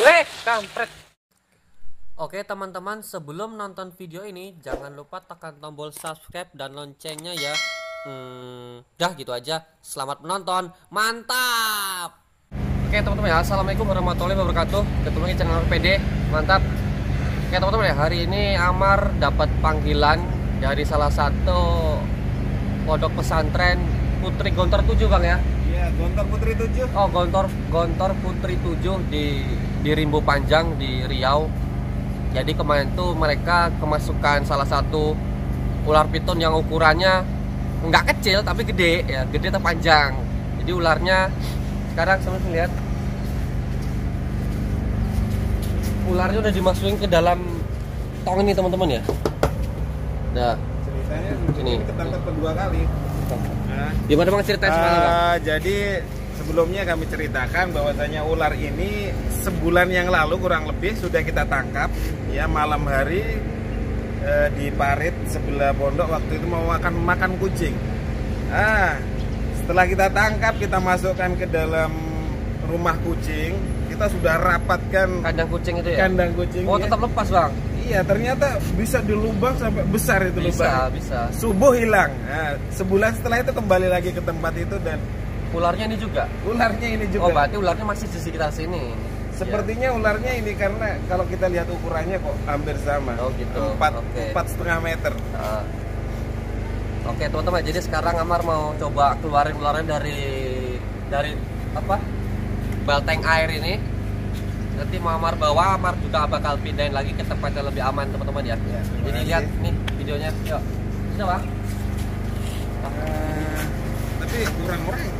Eh, kampret. Oke teman-teman, sebelum nonton video ini jangan lupa tekan tombol subscribe dan loncengnya ya. Hmm, dah gitu aja. Selamat menonton. Mantap. Oke teman-teman ya, assalamualaikum warahmatullahi wabarakatuh. Ketemu di channel PD. Mantap. Oke teman-teman ya, hari ini Amar dapat panggilan dari salah satu pondok pesantren Putri Gontor 7 Bang ya. Iya, Gontor Putri 7. Oh, Gontor Gontor Putri 7 di di Rimbo Panjang di Riau. Jadi kemarin tuh mereka kemasukan salah satu ular piton yang ukurannya nggak kecil tapi gede ya, gede tapi panjang. Jadi ularnya sekarang sama lihat ularnya udah dimasukin ke dalam tong ini teman-teman ya. Nah, Ceritanya Ini. ketangkep kedua kali. Nah, gimana bang ceritanya semalam bang? eh, jadi sebelumnya kami ceritakan bahwasanya ular ini sebulan yang lalu kurang lebih sudah kita tangkap ya malam hari eh, di parit sebelah pondok waktu itu mau makan makan kucing. Ah, setelah kita tangkap kita masukkan ke dalam rumah kucing, kita sudah rapatkan Kandang kucing itu ya? kandang kucing. Oh tetap lepas bang? Iya, ternyata bisa dilubang sampai besar itu Bisa, lubang. bisa. Subuh hilang. Nah, sebulan setelah itu kembali lagi ke tempat itu dan Ularnya ini juga? ularnya ini Oh juga. berarti ularnya masih di sekitar sini. Sepertinya ularnya ini karena kalau kita lihat ukurannya kok hampir sama. Oh, gitu. Empat Oke. empat setengah meter. Nah. Oke teman-teman, jadi sekarang Amar mau coba keluarin ularnya dari dari apa? Balteng air ini. Nanti mau Amar bawa, Amar juga bakal pindahin lagi ke tempat yang lebih aman teman-teman ya. Ya, jadi kasih. lihat nih videonya, yuk. Bisa bang? Eh, tapi kurang murah.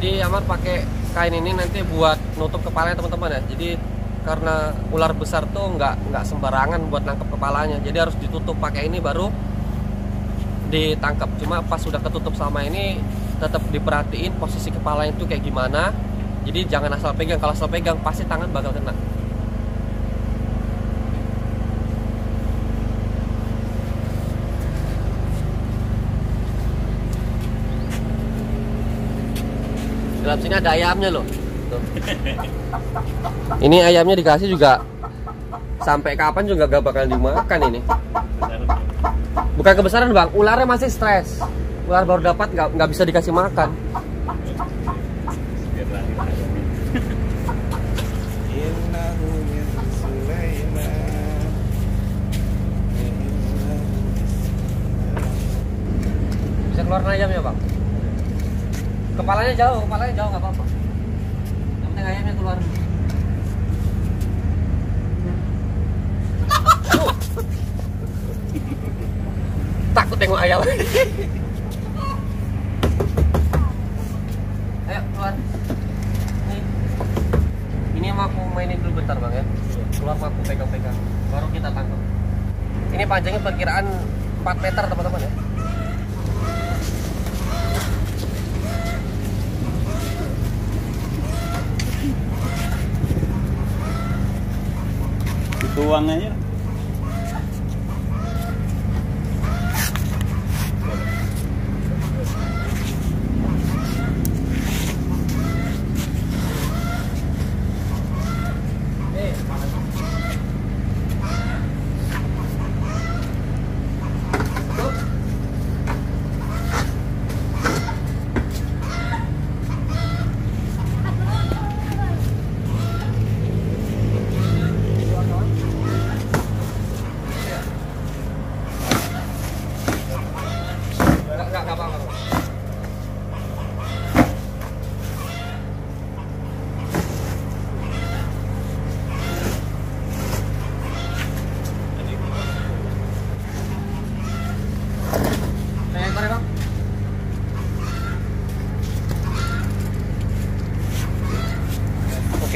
Jadi Amar pakai kain ini nanti buat nutup kepalanya teman-teman ya. Jadi karena ular besar tuh nggak nggak sembarangan buat nangkep kepalanya. Jadi harus ditutup pakai ini baru ditangkap. Cuma pas sudah ketutup sama ini tetap diperhatiin posisi kepalanya itu kayak gimana. Jadi jangan asal pegang. Kalau asal pegang pasti tangan bakal kena. Dalam sini ada ayamnya loh. Tuh. Ini ayamnya dikasih juga sampai kapan juga gak bakal dimakan ini. Bukan kebesaran bang, ularnya masih stres. Ular baru dapat nggak nggak bisa dikasih makan. Bisa keluar ayam ya bang? Kepalanya jauh, kepalanya jauh nggak apa-apa. Yang penting ayamnya keluar. Takut tengok ayam. Ayo keluar. Nih. Ini mau aku mainin dulu bentar bang ya. Keluar aku pegang-pegang. Baru kita tangkap. Ini panjangnya perkiraan 4 meter teman-teman ya. Dituang aja.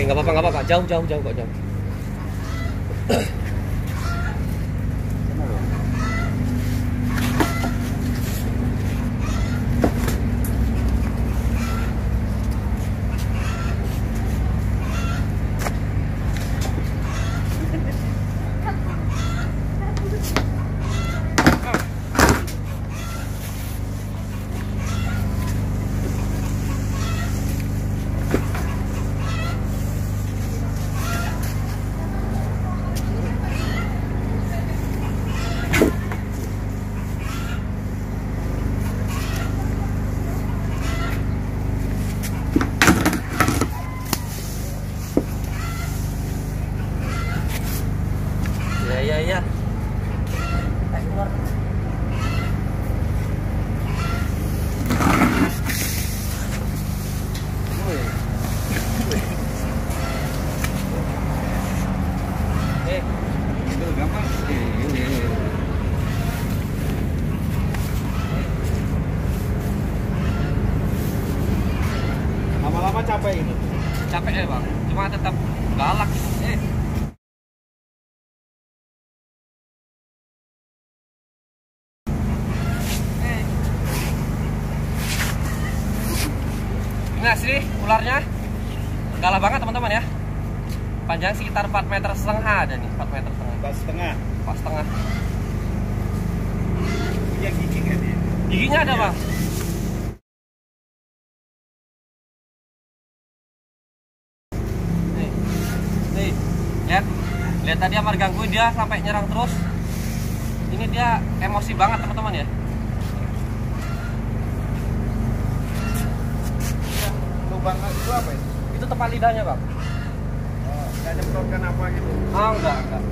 Nggak apa-apa, nggak apa-apa. Jauh, jauh, jauh kok jauh. capek ya bang cuma tetap galak eh Eh. Sini ularnya. Galak banget teman-teman ya. Panjang sekitar 4 meter setengah ada nih 4 meter setengah. Pas setengah. pas setengah. Punya gigi kan dia? giginya ada Iya. bang. Nih nih. Lihat. Lihat tadi Amar gangguin dia sampai nyerang terus. Ini dia emosi banget teman-teman ya Lubang itu apa itu? itu tepat lidahnya bang Oh, nggak nyemprotkan apa gitu? ah enggak enggak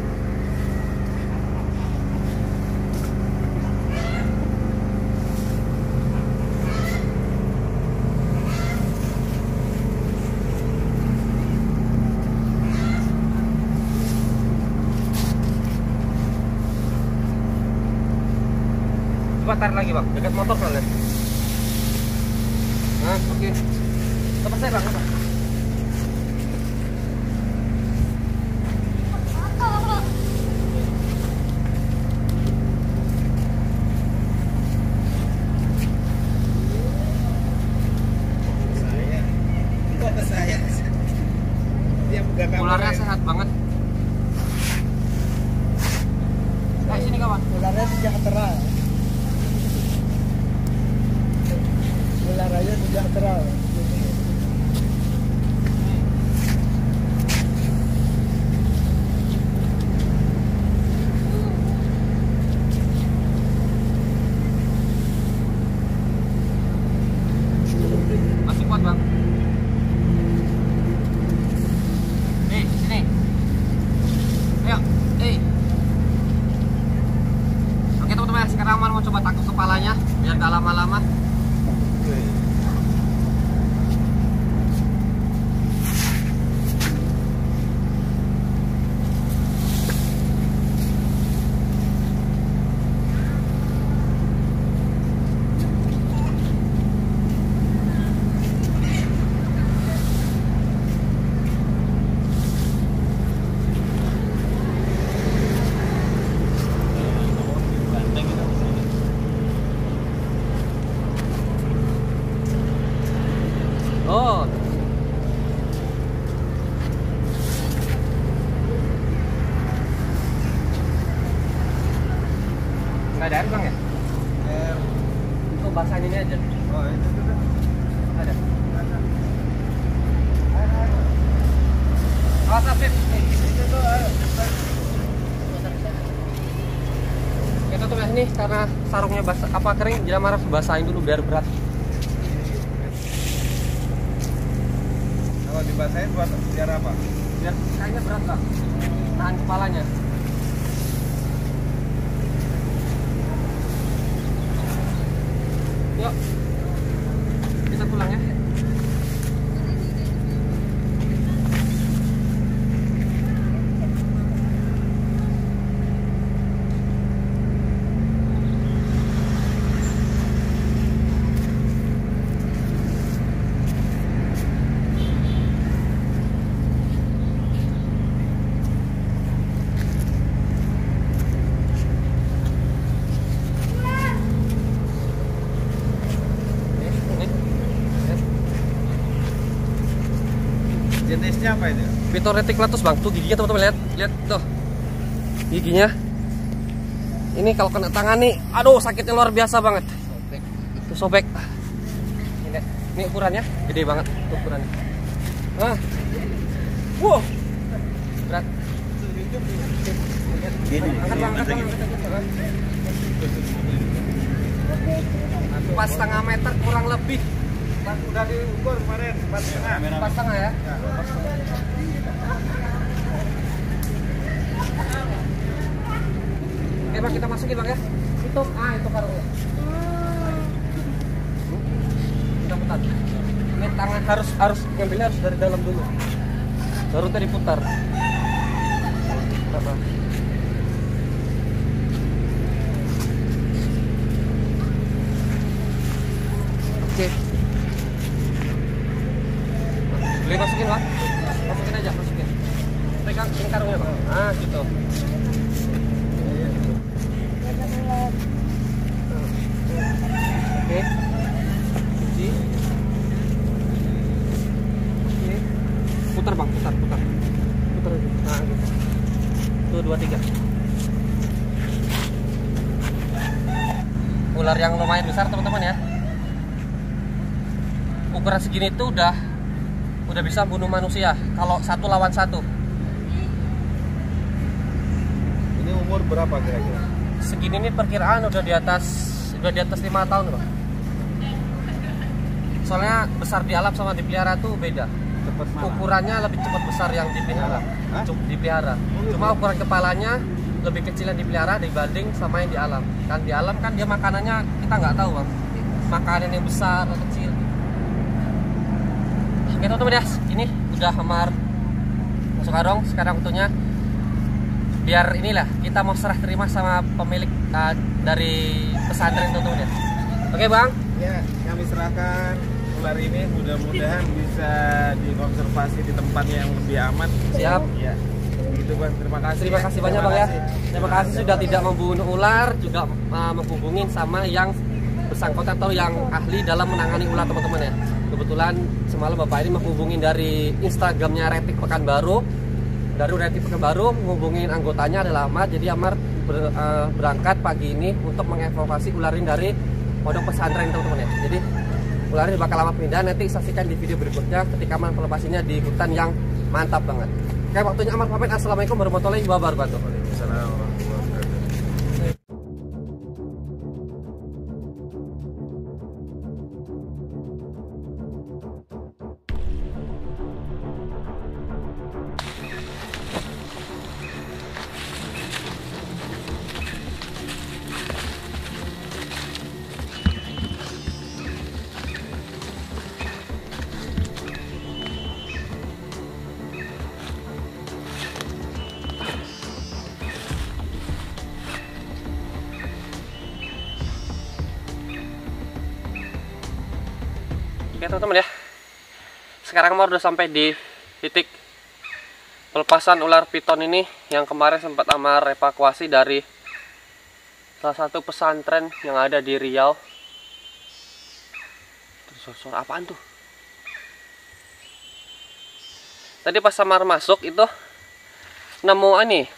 Coba tarik lagi bang, dekat motor soalnya. Nah, oke. Saya bang. Ularnya sehat banget. Kayak sini kawan. ularnya sejahtera ularnya sejahtera Masih kuat bang. Nih, sini. Ayo, eh. Oke teman-teman, sekarang Aman mau coba tangkap kepalanya biar gak lama-lama. Oh. Nggak ada air bang ya? Eh, Itu basahin ini aja. Oh, itu tuh. Ada. Awas Afif. Itu tuh, ayo. Kita tuh ini karena sarungnya basah apa kering jadi harus basahin dulu biar berat. Kalau dibasahin buat biar apa? Biar kayaknya berat bang. Tahan kepalanya. Yuk. Kita pulang ya. Nih, nih. Nih. Jenisnya apa itu? Pitoretiklatus bang, tuh giginya teman-teman lihat, lihat tuh giginya. Ini kalau kena tangan nih, aduh sakitnya luar biasa banget. Tuh sobek. Ini, ini ukurannya gede banget, tuh ukurannya. Ah, wow, berat. Angkat bang, angkat bang, angkat, angkat. Empat setengah meter kurang lebih, udah diukur kemarin, empat setengah. empat setengah ya. Oke bang, kita masukin bang ya. Itu, ah itu karungnya. Kita putar. Ini tangan harus harus ngambilnya harus dari dalam dulu. Baru tadi putar. Apa? Oke. Oke, masukin bang. Masukin aja, masukin. Pegang ini karungnya bang. Ah, gitu. Oke. Cuci. Oke. Putar bang, putar, putar. Putar aja. Nah, gitu. Tuh dua tiga. Ular yang lumayan besar teman-teman ya. Ukuran segini tuh udah udah bisa bunuh manusia kalau satu lawan satu. Ini umur berapa kira-kira? segini nih perkiraan udah di atas udah di atas lima tahun loh soalnya besar di alam sama dipelihara tuh beda. Mana? ukurannya lebih cepat besar yang dipelihara. Hah? Cum- dipelihara. Cuma ukuran kepalanya lebih kecil yang dipelihara dibanding sama yang di alam. Kan di alam kan dia makanannya kita nggak tahu bang. Makanan yang besar atau kecil oke teman-teman ya ini udah Amar masuk karung sekarang waktunya biar inilah kita mau serah terima sama pemilik uh, dari pesantren teman-teman ya oke bang Ya, kami serahkan ular ini mudah-mudahan bisa dikonservasi di tempat yang lebih aman. Siap. Ya. Gitu Bang, terima kasih. Terima ya. kasih banyak bang ya. Terima kasih sudah tidak membunuh ular, juga uh, menghubungin sama yang bersangkutan atau yang ahli dalam menangani ular teman-teman ya. Kebetulan semalam bapak ini menghubungin dari Instagramnya Retik Pekanbaru. Dari Retik Pekanbaru menghubungin anggotanya adalah Ahmad. Jadi Amar ber- uh, berangkat pagi ini untuk mengevakuasi ular ini dari pondok pesantren teman-teman ya. Jadi ular ini bakal lama pindah. Nanti saksikan di video berikutnya ketika Amar melepasinya di hutan yang mantap banget. Oke, waktunya Amar pamit. Assalamualaikum warahmatullahi wabarakatuh. Waalaikumsalam teman-teman ya Sekarang Amar udah sampai di titik Pelepasan ular piton ini Yang kemarin sempat Amar evakuasi dari Salah satu pesantren yang ada di Riau Terus suara apaan tuh? Tadi pas Amar masuk itu Nemu ini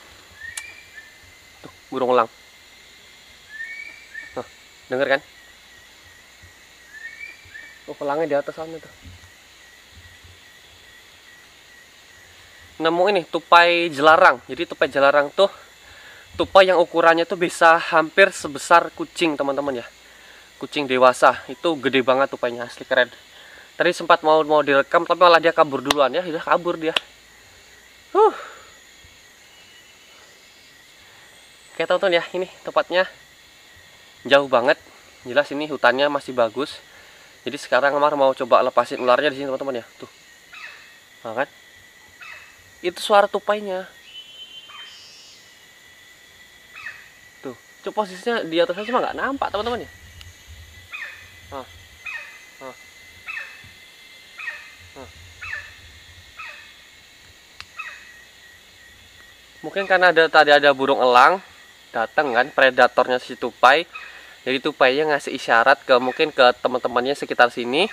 Tuh, burung elang Tuh, denger kan? Oh, pelangnya di atas sana tuh. Nemu ini tupai jelarang. Jadi tupai jelarang tuh tupai yang ukurannya tuh bisa hampir sebesar kucing, teman-teman ya. Kucing dewasa. Itu gede banget tupainya, asli keren. Tadi sempat mau mau direkam tapi malah dia kabur duluan ya. Udah kabur dia. Huh. Oke, teman-teman ya, ini tempatnya jauh banget. Jelas ini hutannya masih bagus. Jadi sekarang Amar mau coba lepasin ularnya di sini teman-teman ya. Tuh. Nah, kan? Itu suara tupainya. Tuh. Coba posisinya di atas aja cuma nggak nampak teman-teman ya. Ah. Ah. Ah. Mungkin karena ada tadi ada burung elang datang kan predatornya si tupai jadi tupainya ngasih isyarat ke mungkin ke teman-temannya sekitar sini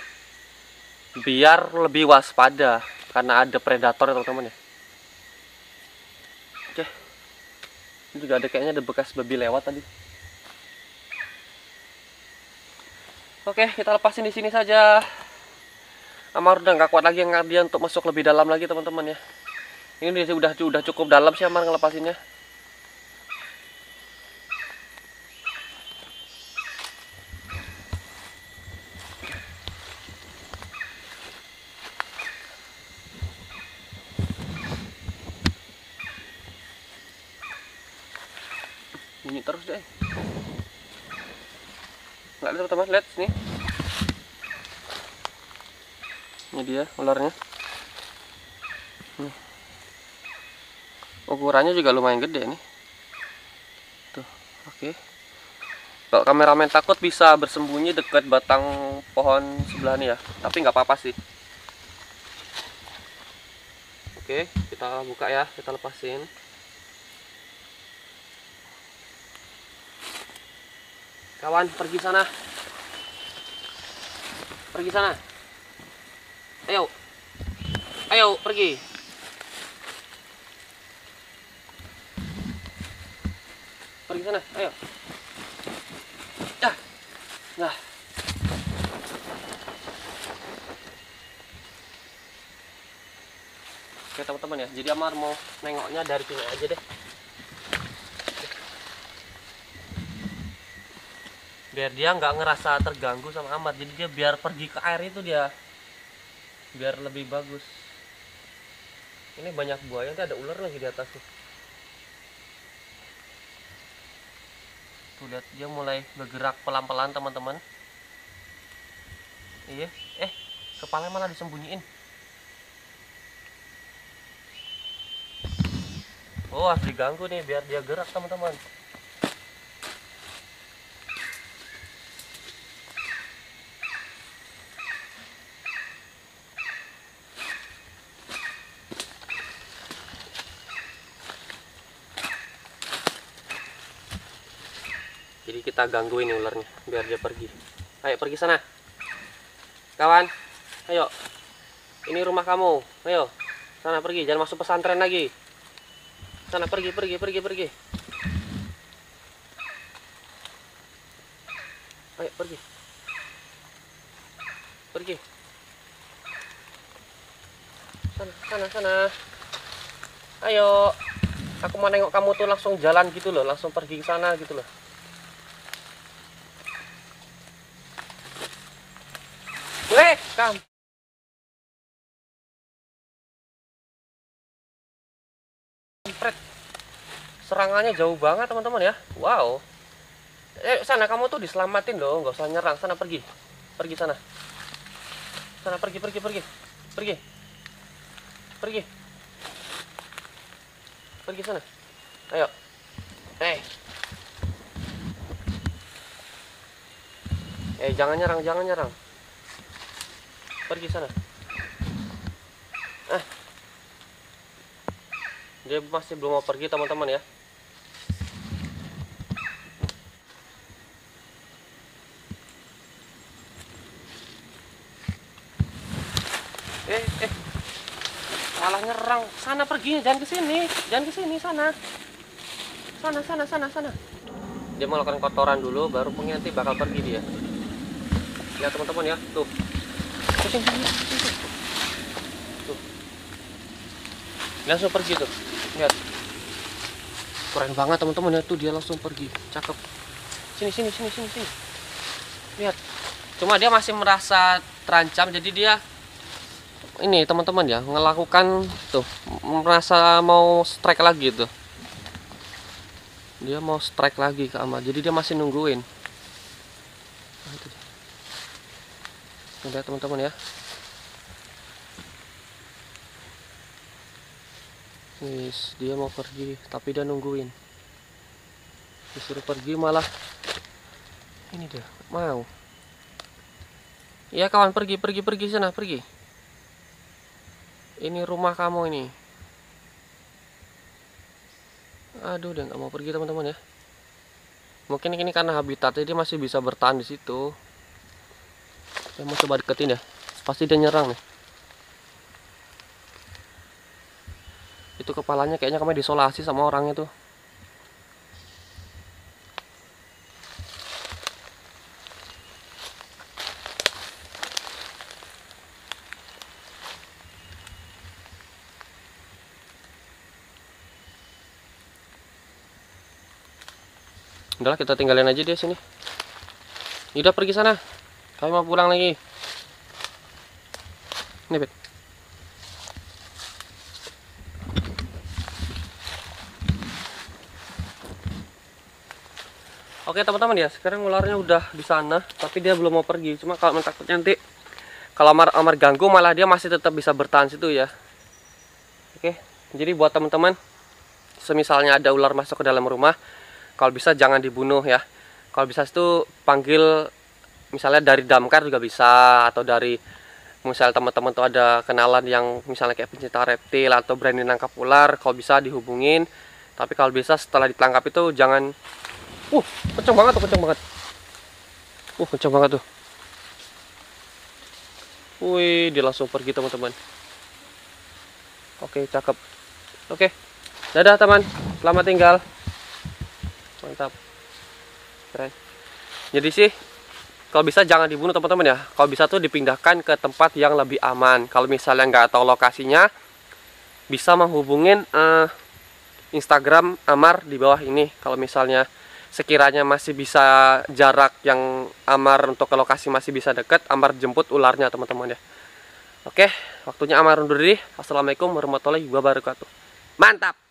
biar lebih waspada karena ada predator ya teman-teman ya. Oke. Ini juga ada kayaknya ada bekas babi lewat tadi. Oke, kita lepasin di sini saja. Amar udah nggak kuat lagi nggak dia untuk masuk lebih dalam lagi teman-teman ya. Ini udah udah cukup dalam sih Amar ngelepasinnya. bunyi terus deh nggak ada teman-teman lihat sini ini dia ularnya nih. ukurannya juga lumayan gede nih tuh oke kalau kameramen takut bisa bersembunyi dekat batang pohon sebelah nih ya tapi nggak apa-apa sih Oke, kita buka ya, kita lepasin. Kawan, pergi sana. Pergi sana. Ayo. Ayo, pergi. Pergi sana, ayo. Dah. Nah. Oke teman-teman ya, jadi Amar mau nengoknya dari sini aja deh. Biar dia nggak ngerasa terganggu sama Amar, jadi dia biar pergi ke air itu dia biar lebih bagus. Ini banyak buaya, nanti ada ular lagi di atas tuh. Tuh lihat dia mulai bergerak pelan-pelan teman-teman. Iya, eh kepalanya malah disembunyiin. Oh, harus diganggu nih biar dia gerak teman-teman. Jadi kita gangguin ularnya biar dia pergi. Ayo pergi sana. Kawan, ayo. Ini rumah kamu. Ayo. Sana pergi, jangan masuk pesantren lagi. Sana pergi, pergi, pergi, pergi. Ayo pergi. Pergi. Sana, sana, sana. Ayo. Aku mau nengok kamu tuh langsung jalan gitu loh, langsung pergi ke sana gitu loh. Kam. Kampret. Serangannya jauh banget teman-teman ya. Wow. Eh sana kamu tuh diselamatin loh, nggak usah nyerang. Sana pergi, pergi sana. Sana pergi, pergi, pergi, pergi, pergi, pergi sana. Ayo. Eh. Eh jangan nyerang, jangan nyerang. Pergi sana. Ah. Dia masih belum mau pergi teman-teman ya. Eh, eh. Malah nyerang. Sana pergi, jangan ke sini. Jangan ke sini, sana. Sana, sana, sana, sana. Dia mau lakukan kotoran dulu, baru nanti bakal pergi dia. Ya teman-teman ya, tuh. Tuh. Dia langsung pergi tuh. Lihat. Keren banget teman-teman ya tuh dia langsung pergi. Cakep. Sini, sini, sini, sini, sini. Lihat. Cuma dia masih merasa terancam jadi dia ini teman-teman ya melakukan tuh merasa mau strike lagi tuh dia mau strike lagi ke Amar jadi dia masih nungguin Nah, itu dia. Tuh, lihat teman-teman ya. Wis, dia mau pergi tapi dia nungguin. Disuruh pergi malah ini dia mau. Iya kawan pergi pergi pergi sana pergi. Ini rumah kamu ini. Aduh dia nggak mau pergi teman-teman ya. Mungkin ini karena habitatnya dia masih bisa bertahan di situ saya mau coba deketin ya pasti dia nyerang nih itu kepalanya kayaknya kami disolasi sama orang itu Udahlah kita tinggalin aja dia sini. Udah pergi sana. Kami mau pulang lagi. Nih, Bet. Oke teman-teman ya, sekarang ularnya udah di sana, tapi dia belum mau pergi. Cuma kalau takutnya nanti kalau Amar Amar ganggu, malah dia masih tetap bisa bertahan situ ya. Oke, jadi buat teman-teman, semisalnya ada ular masuk ke dalam rumah, kalau bisa jangan dibunuh ya kalau bisa itu panggil misalnya dari damkar juga bisa atau dari misal teman-teman tuh ada kenalan yang misalnya kayak pencinta reptil atau berani nangkap ular kalau bisa dihubungin. Tapi kalau bisa setelah ditangkap itu jangan uh kenceng banget tuh kenceng banget. Uh kenceng banget tuh. Wih dia langsung pergi teman-teman. Oke cakep. Oke. Dadah teman. Selamat tinggal. Mantap. Keren. Jadi sih kalau bisa jangan dibunuh teman-teman ya. Kalau bisa tuh dipindahkan ke tempat yang lebih aman. Kalau misalnya nggak tahu lokasinya bisa menghubungin eh, Instagram Amar di bawah ini. Kalau misalnya sekiranya masih bisa jarak yang Amar untuk ke lokasi masih bisa deket Amar jemput ularnya teman-teman ya. Oke waktunya Amar undur diri. Assalamualaikum warahmatullahi wabarakatuh. Mantap